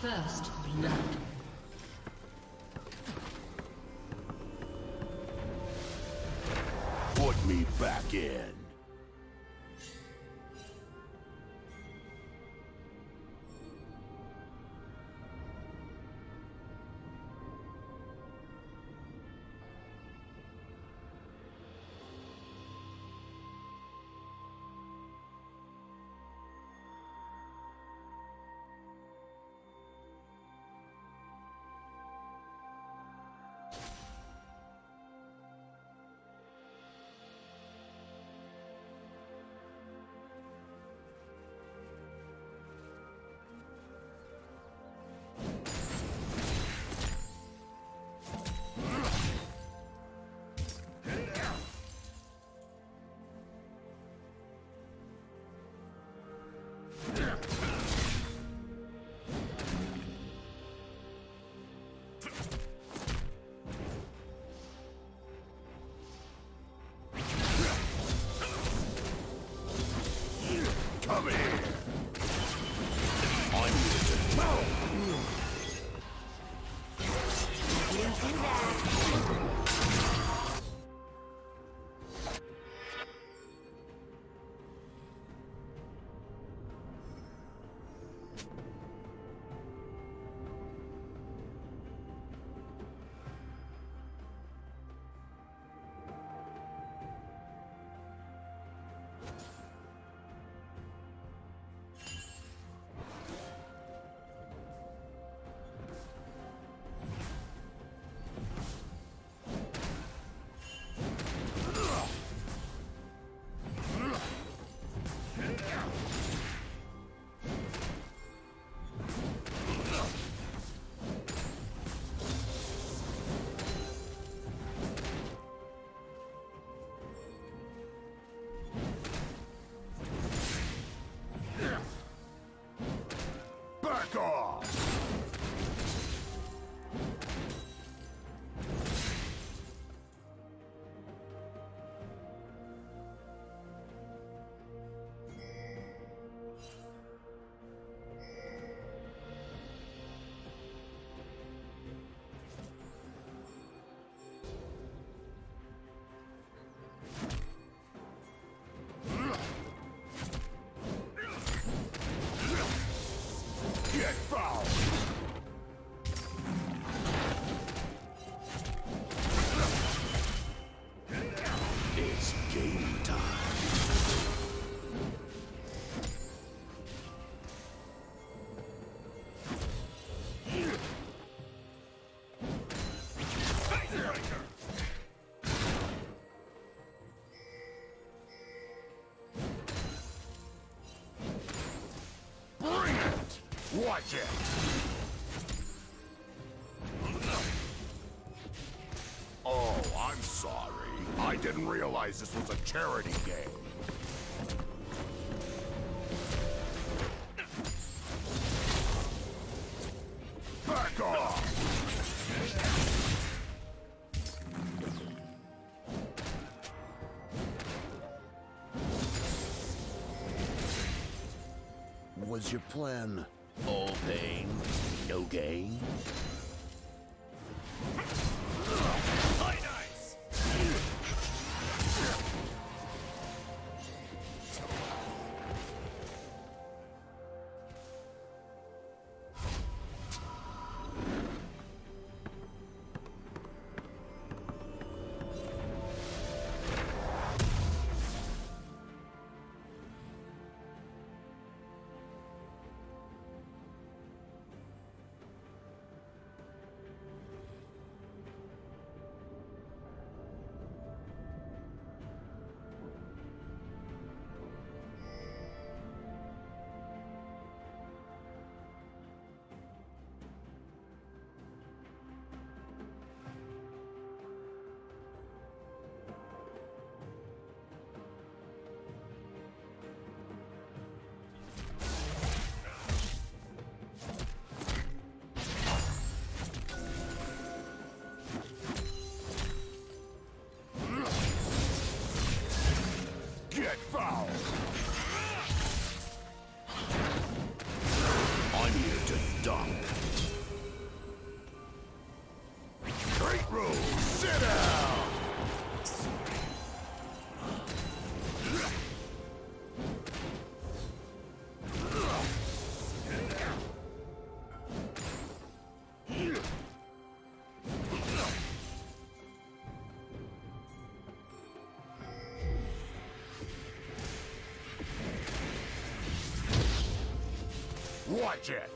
First blood. Back Get foul! Watch it! Oh, I'm sorry. I didn't realize this was a charity game. Back off! Was your plan all pain, no gain? Get foul! Watch it!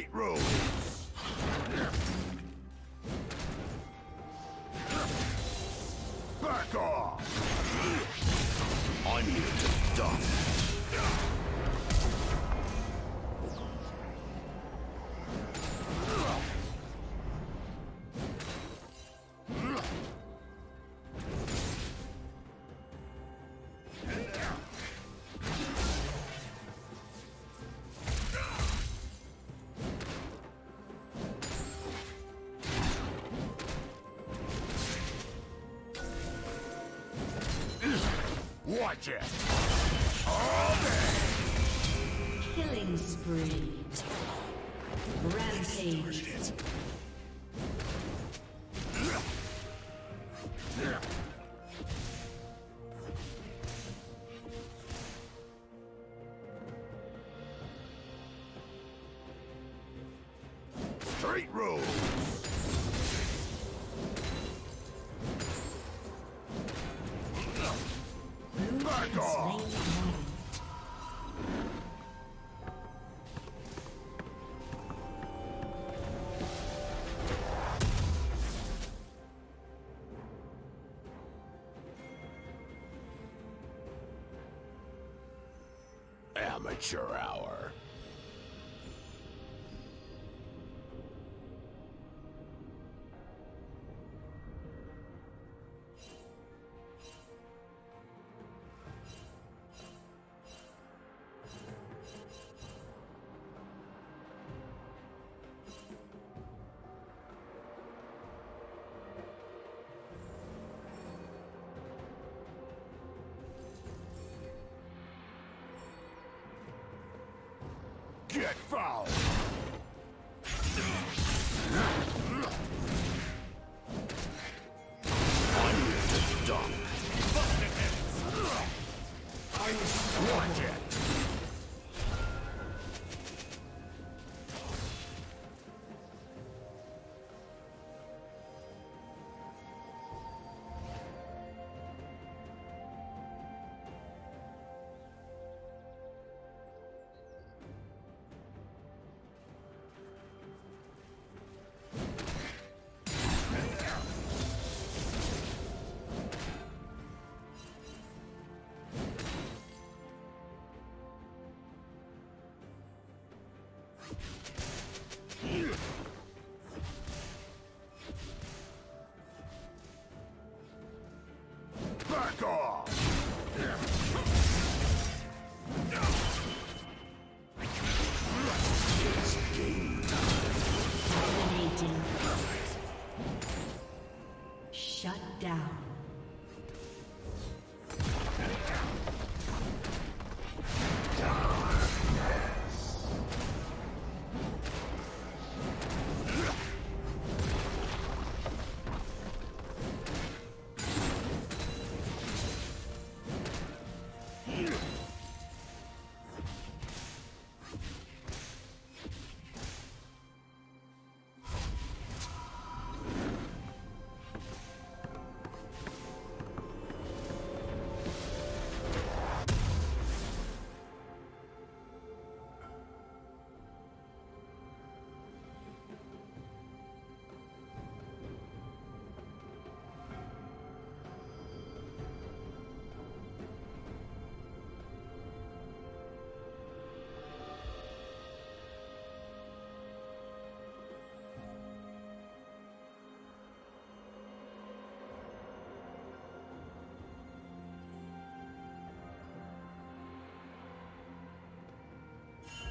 Street rules! Watch it! All day! Killing spree. Rampage. Amateur hour. Get foul!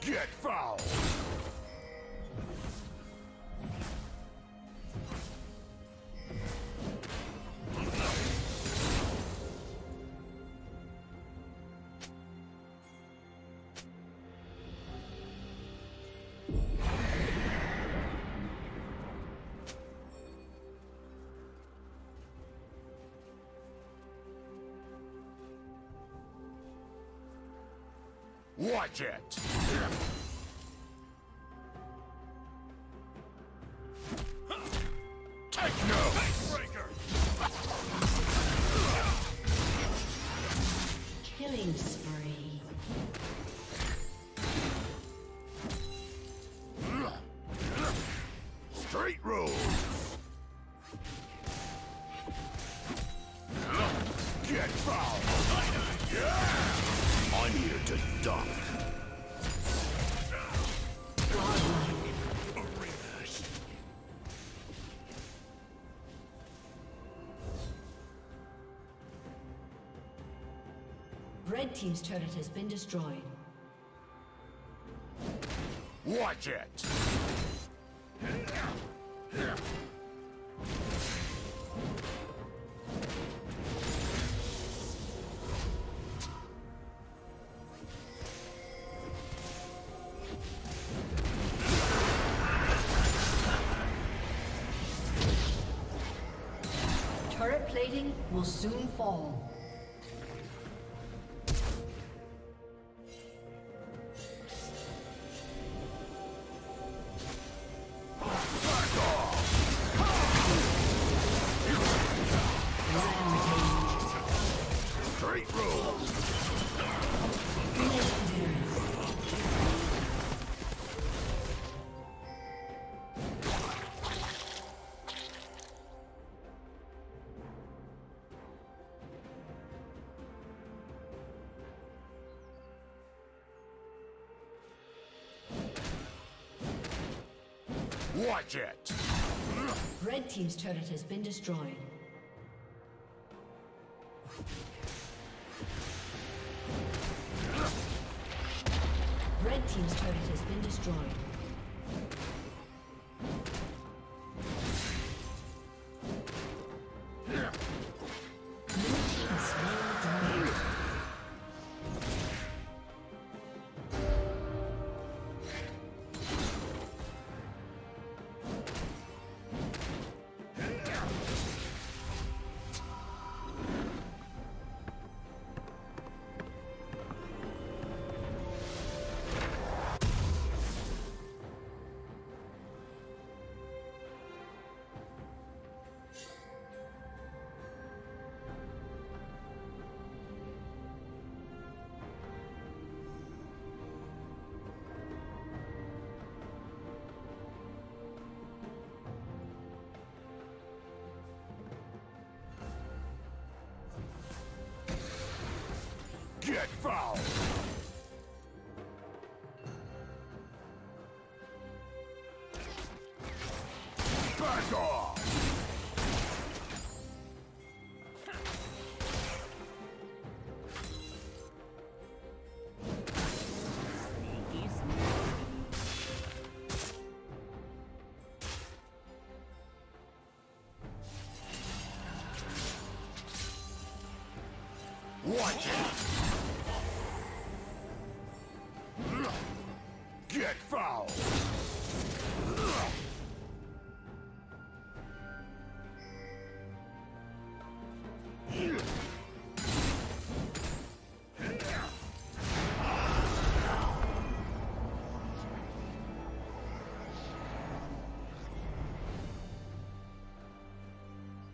Get foul! Watch it! Team's turret has been destroyed. Watch it! Rules! Watch it! Red Team's turret has been destroyed. Get foul!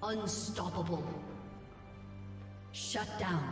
Unstoppable. Shut down.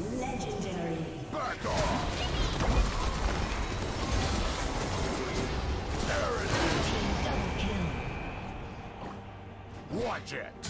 Legendary. Back off! There it is. Double kill. Watch it!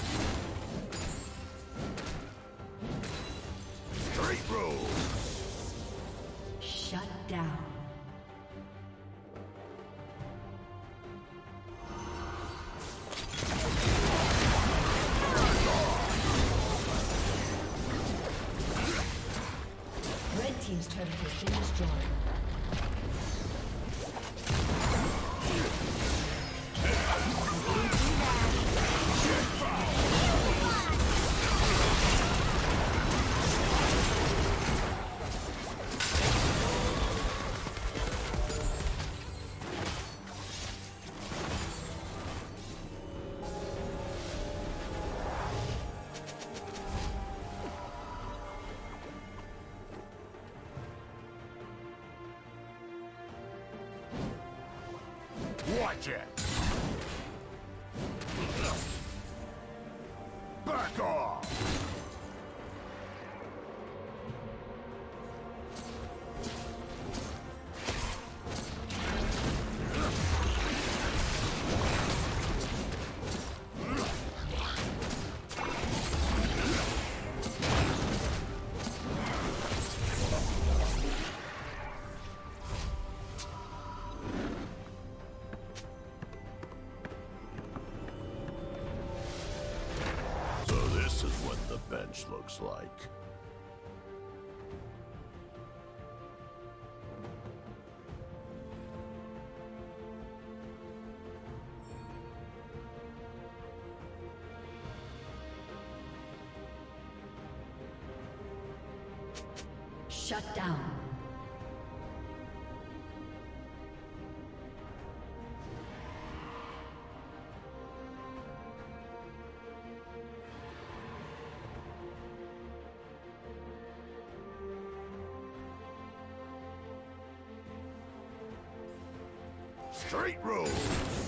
Gotcha! looks like. Shut down. Street rules!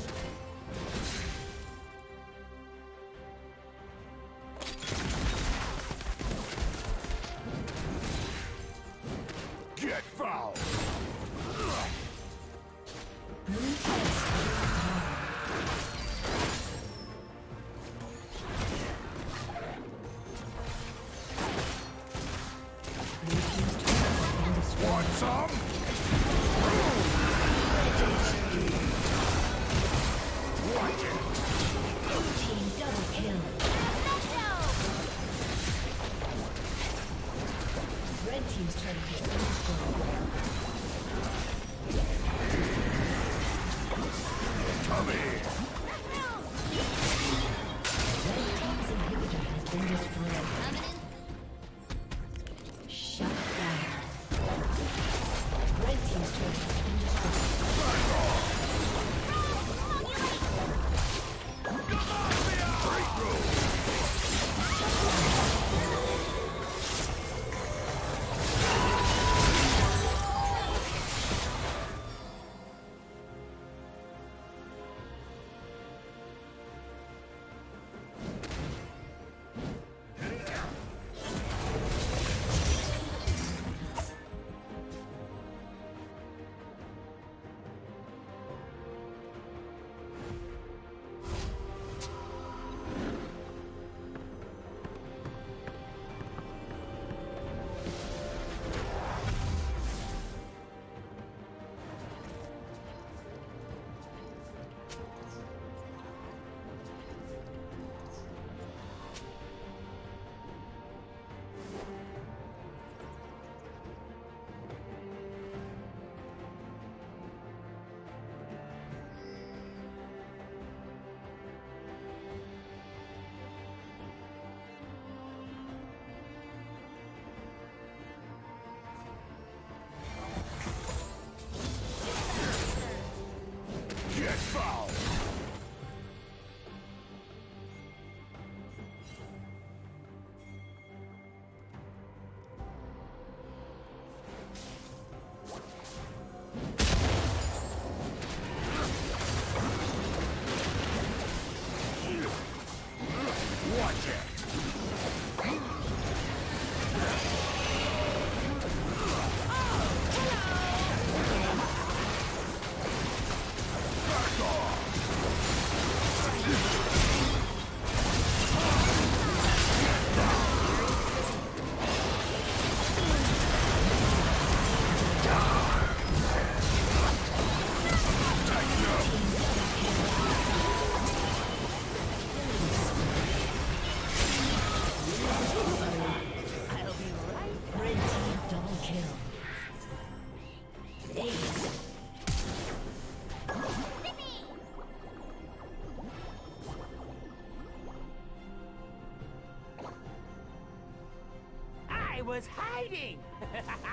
Was hiding!